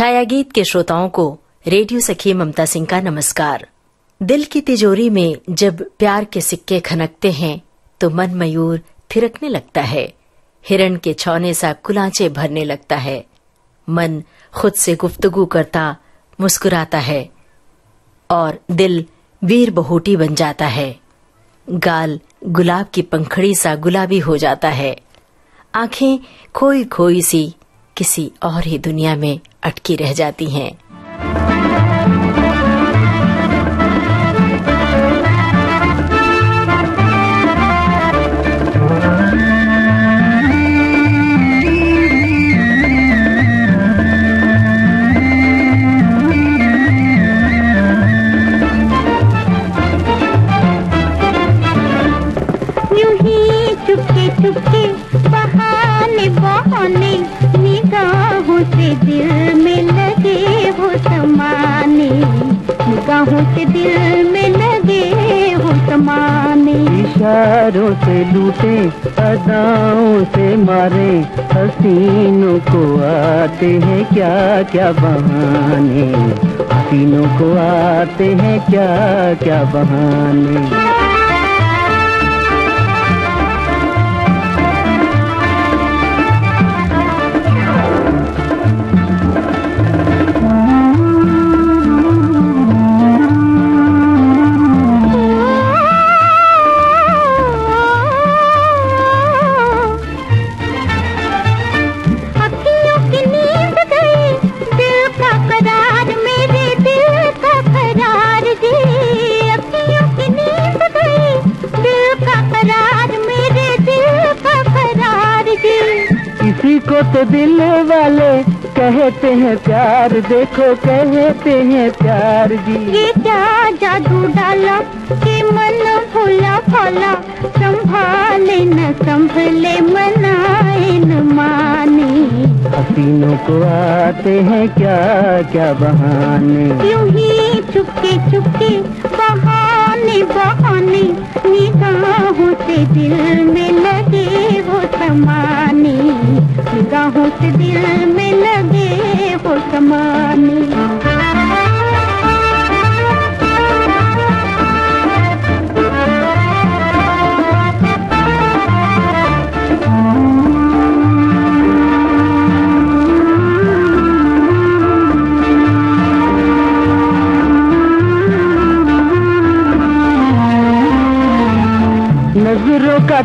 छाया गीत के श्रोताओं को रेडियो सखी ममता सिंह का नमस्कार। दिल की तिजोरी में जब प्यार के सिक्के खनकते हैं तो मन मयूर थिरकने लगता है। हिरण के छौने सा कुलाचे भरने लगता है। मन खुद से गुफ्तगू करता, मुस्कुराता है। और दिल वीर बहोटी बन जाता है। गाल गुलाब की पंखड़ी सा गुलाबी हो जाता है। आँखें खोई खोई सी किसी और ही दुनिया में अटकी रह जाती हैं। लूटे अदाओं से मारे, हसीनों को आते हैं क्या क्या बहाने। हसीनों को आते हैं क्या क्या बहाने। कहते हैं प्यार देखो कहते हैं प्यार जी। ये क्या जादू डाला के मन भोला भाला संभाले न संभले मनाए न माने। हसीनों को आते हैं क्या क्या बहाने? यूँ ही चुपके चुपके बहाने बहाने। निगाहों से दिल में लगे वो समाने। निगाहों से दिल में लगे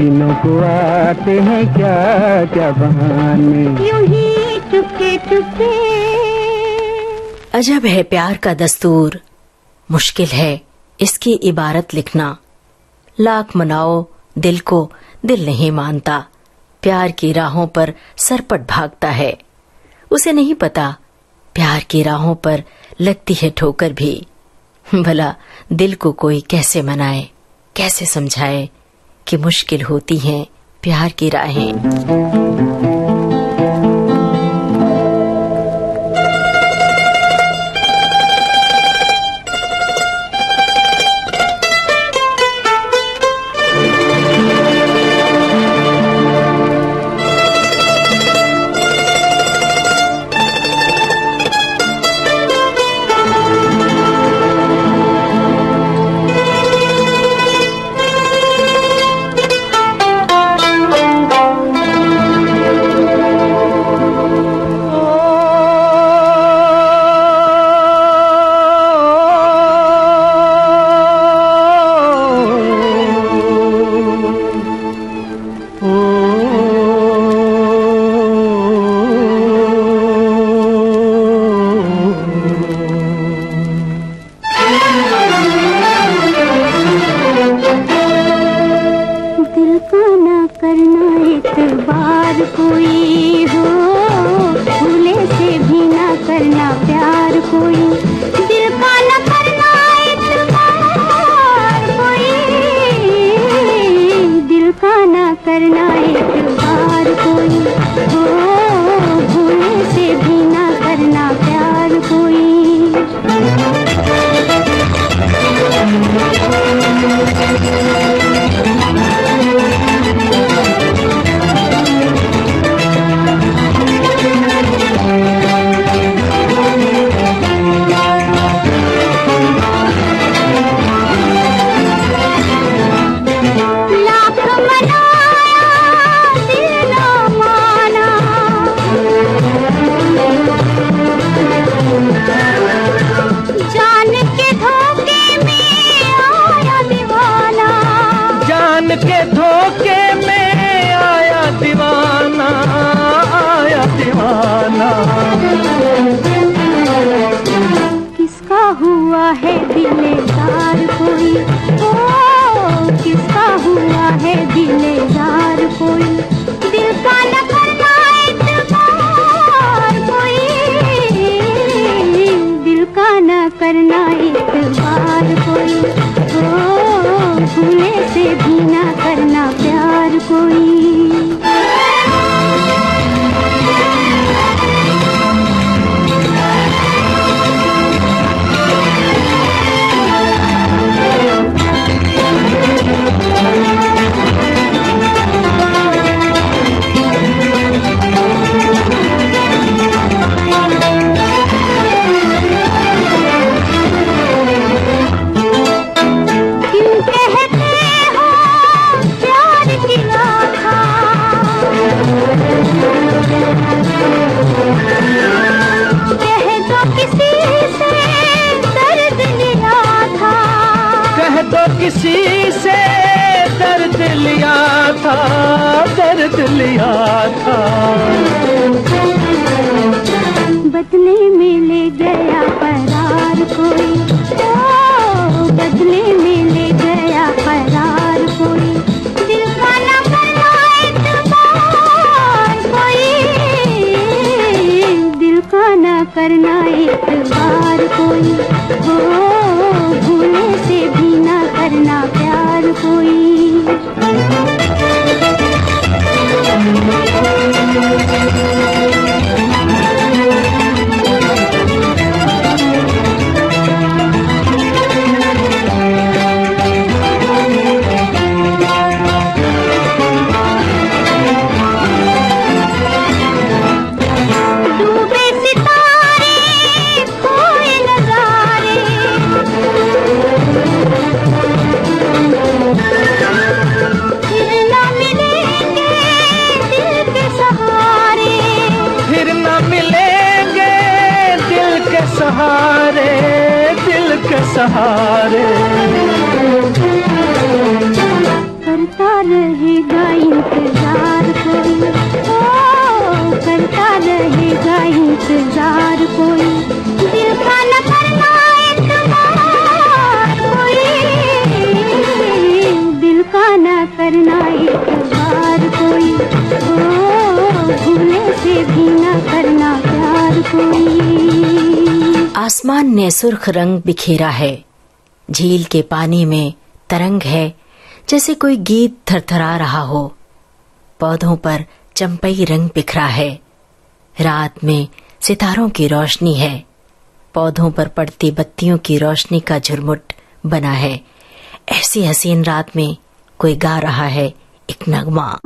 हसीनों को आते हैं क्या क्या बहाने? यूँ ही चुपके चुपके। अजब है प्यार का दस्तूर। मुश्किल है इसकी इबारत लिखना। लाख मनाओ दिल को दिल नहीं मानता। प्यार की राहों पर सरपट भागता है। उसे नहीं पता प्यार की राहों पर लगती है ठोकर भी। भला दिल को कोई कैसे मनाए कैसे समझाए? कि मुश्किल होती हैं प्यार की राहें। कोई ना करना एक बार कोई। हो भूले से भी ना करना प्यार कोई। सहारे में सुर्ख रंग बिखेरा है। झील के पानी में तरंग है, जैसे कोई गीत थरथरा रहा हो। पौधों पर चंपई रंग बिखरा है। रात में सितारों की रोशनी है। पौधों पर पड़ती बत्तियों की रोशनी का झुरमुट बना है। ऐसी हसीन रात में कोई गा रहा है एक नगमा।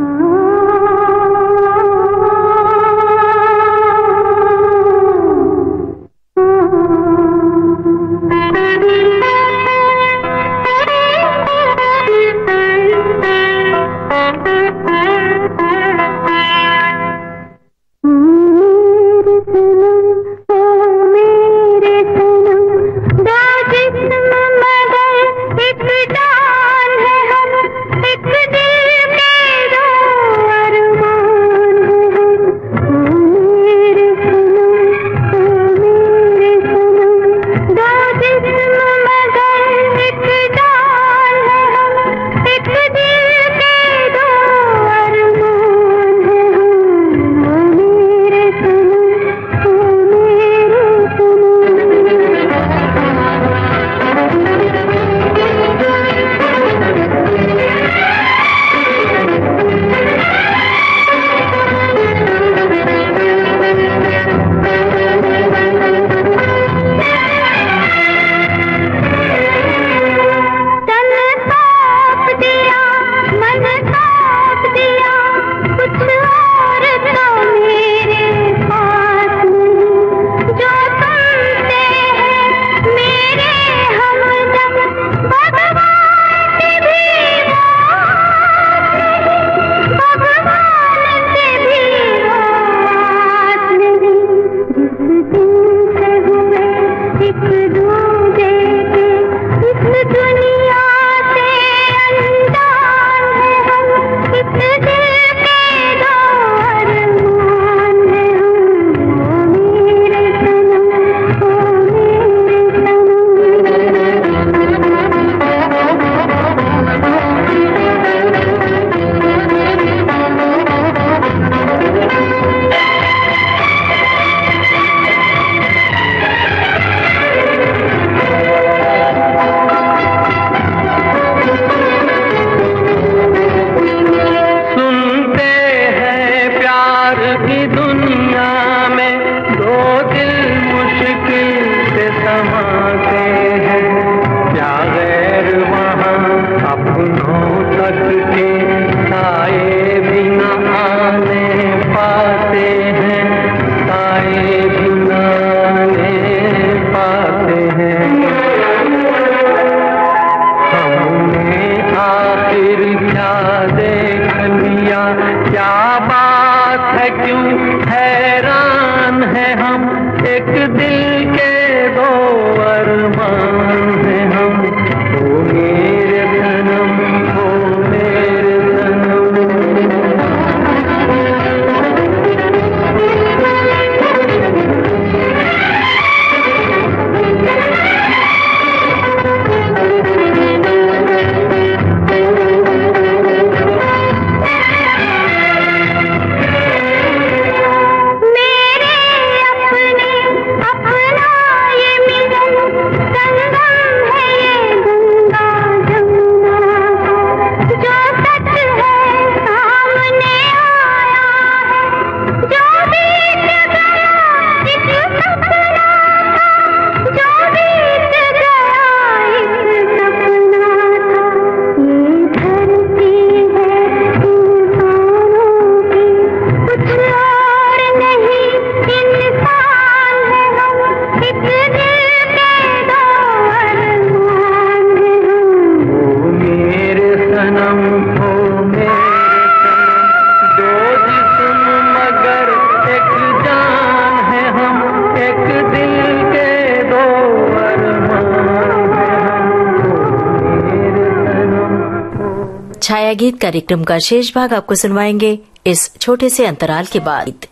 छाया गीत कार्यक्रम का शेष भाग आपको सुनवाएँगे इस छोटे से अंतराल के बाद।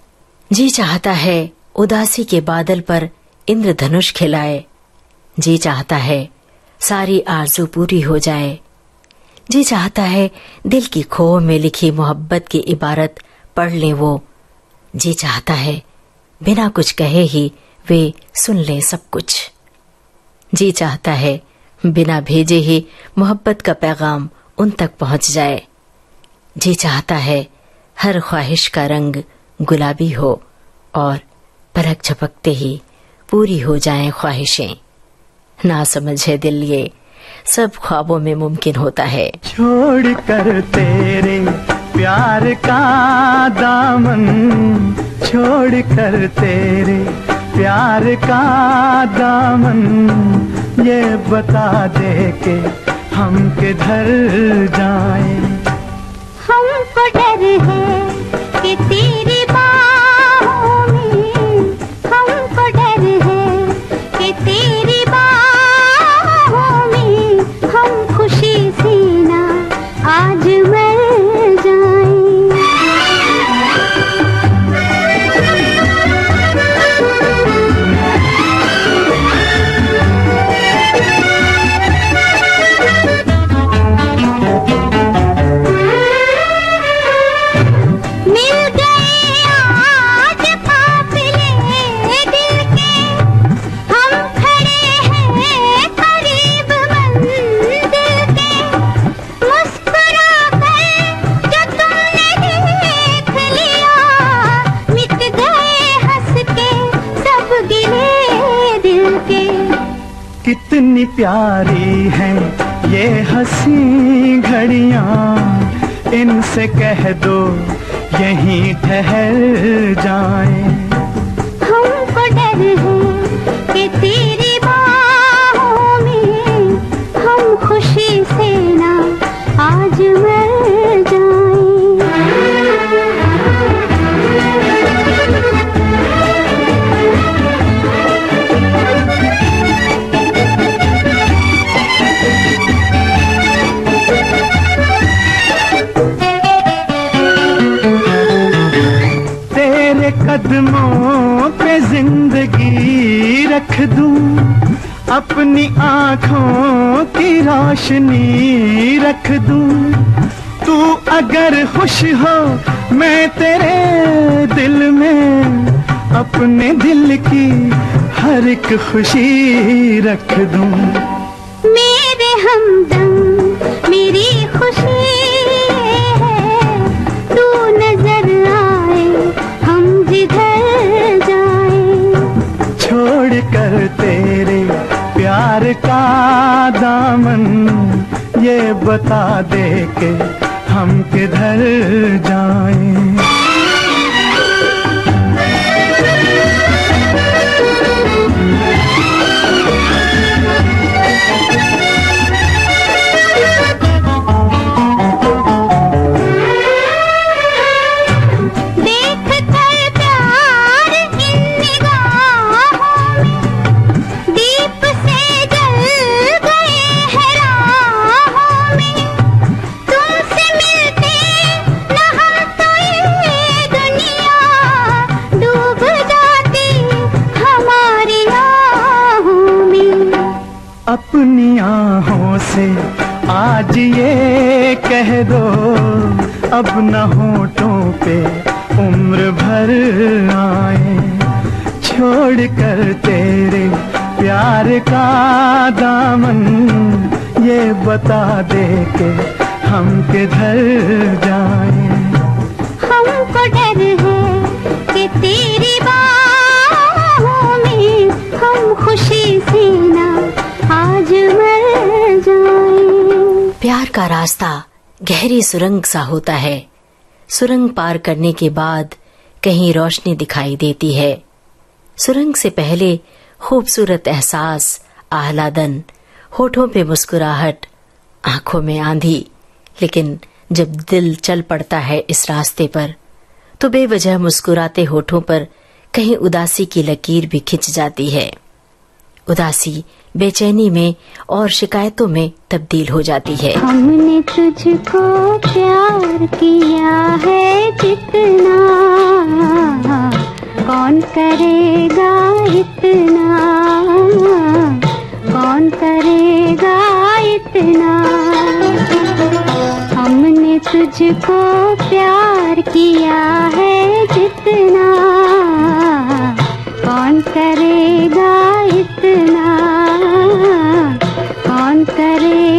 जी चाहता है, उदासी के बादल पर इंद्रधनुष खिलाए। जी चाहता है, सारी आरज़ू पूरी हो जाए। जी चाहता है, दिल की खो में लिखी मोहब्बत की इबारत पढ़ ले वो। जी चाहता है, बिना कुछ कहे ही वे सुन ले सब कुछ। जी चाहता है, बिना भेजे ही मोहब्बत का पैगाम उन तक पहुँच जाए। जी चाहता है हर ख्वाहिश का रंग गुलाबी हो और पलक झपकते ही पूरी हो जाएँ ख्वाहिशें। ना समझे दिल ये, सब ख्वाबों में मुमकिन होता है। छोड़ कर तेरे प्यार का दामन, छोड़ कर तेरे प्यार का दामन, ये बता दे के हम के धर जाए हमको डर है कि तेरी प्यारी हैं ये हसी घड़ियाँ। इनसे कह दो, यहीं ठहर जाए। हमको डर कि तेरी से ना आज कदमों पे ज़िंदगी रख दूँ, अपनी आँखों की रोशनी रख दूँ। तू अगर खुश हो, मैं तेरे दिल में अपने दिल की हर एक खुशी रख दूँ। मेरे हमदम मेरी खुशी बता दे के हम किधर जाएँ। छोड़ कर तेरे प्यार का दामन ये बता दे के हम किधर जाएँ। हमको डर है कि तेरी बाहों में हम खुशी से ना आज मर जाएँ। प्यार का रास्ता गहरी सुरंग सा होता है। सुरंग पार करने के बाद कहीं रोशनी दिखाई देती है। सुरंग से पहले खूबसूरत एहसास, आह्लादन, होठों पे मुस्कुराहट, आँखों में आंधी। लेकिन जब दिल चल पड़ता है इस रास्ते पर तो बेवजह मुस्कुराते होठों पर कहीं उदासी की लकीर भी खिंच जाती है। उदासी बेचैनी में और शिकायतों में तब्दील हो जाती है। हमने तुझको प्यार किया है जितना। कौन करेगा इतना? कौन करेगा इतना? हमने तुझको प्यार किया है जितना। कौन करेगा इतना? कौन करेगा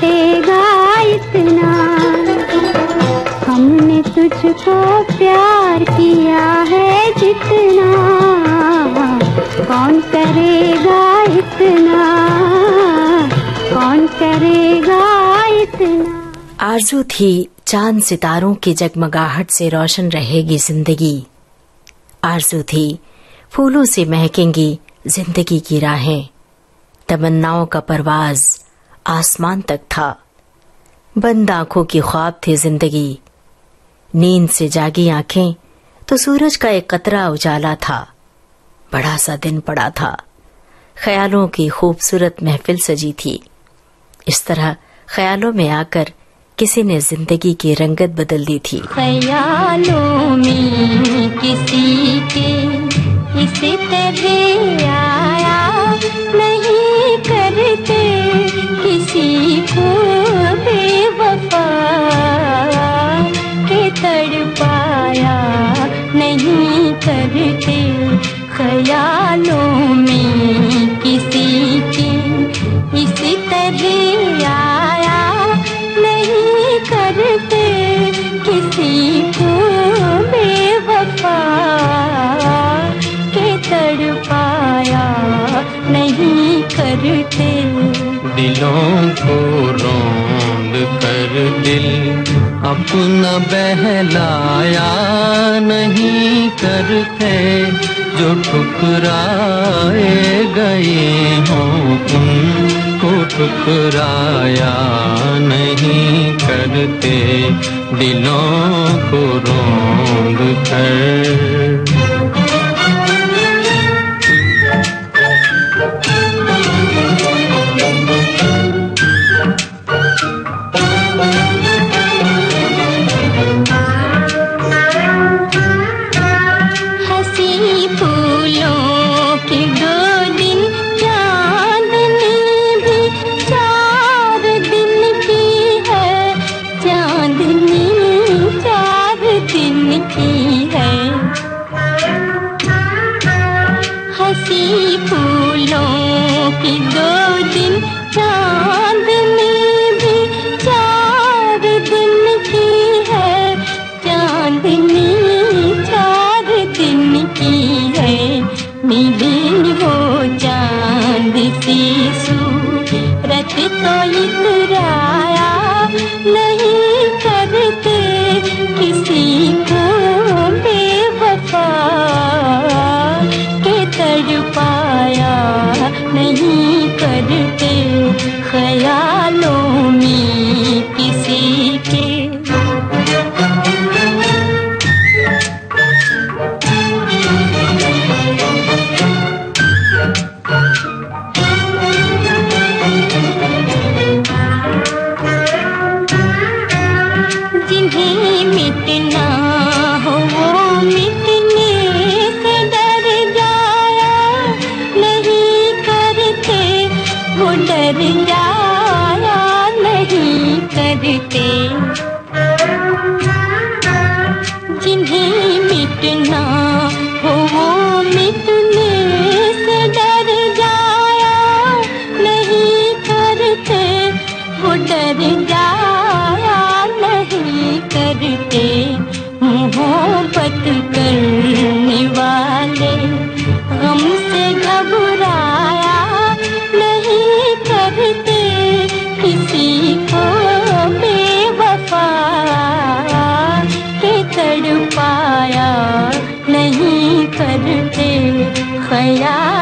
कौन इतना। हमने तुझको प्यार किया है जितना। कौन करेगा इतना? कौन करेगा इतना? आरज़ू थी, चाँद सितारों की जगमगाहट से रोशन रहेगी ज़िंदगी। आरज़ू थी, फूलों से महकेंगी ज़िंदगी की राहें। तमन्नाओं का परवाज आसमान तक था। बंद आँखों की ख्वाब थी ज़िंदगी। नींद से जागी आँखें तो सूरज का एक कतरा उजाला था। बड़ा सा दिन पड़ा था। ख्यालों की खूबसूरत महफिल सजी थी। इस तरह ख्यालों में आकर किसी ने ज़िंदगी की रंगत बदल दी थी। ख्यालों में किसी के इस तरह दिलों को रोंद कर दिल। अपना बहलाया नहीं करते, जो ठुकराए गए हों उनको ठुकराया नहीं करते। दिलों को रोंद कर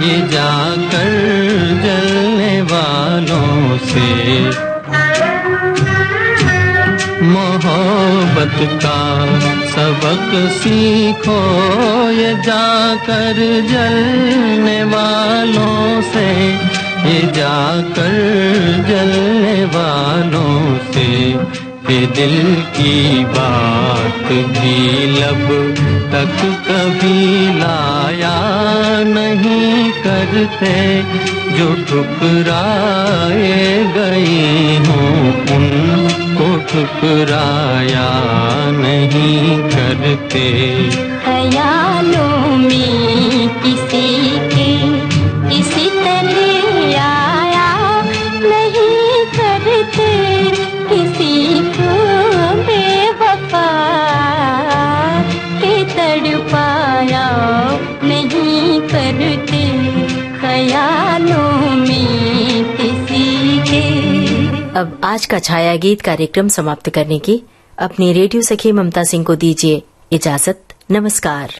ये जाकर जलने वालों से मोहब्बत का सबक सीखो, ये जाकर जलने वालों से, ये जाकर जलने वालों से। ये दिल की बात भी लब तक कभी लाया नहीं करते, जो ठुकराए गए हों, उनको ठुकराया नहीं करते। ख्यालों में अब आज का छाया गीत कार्यक्रम समाप्त करने की अपनी रेडियो सखी ममता सिंह को दीजिए इजाज़त, नमस्कार।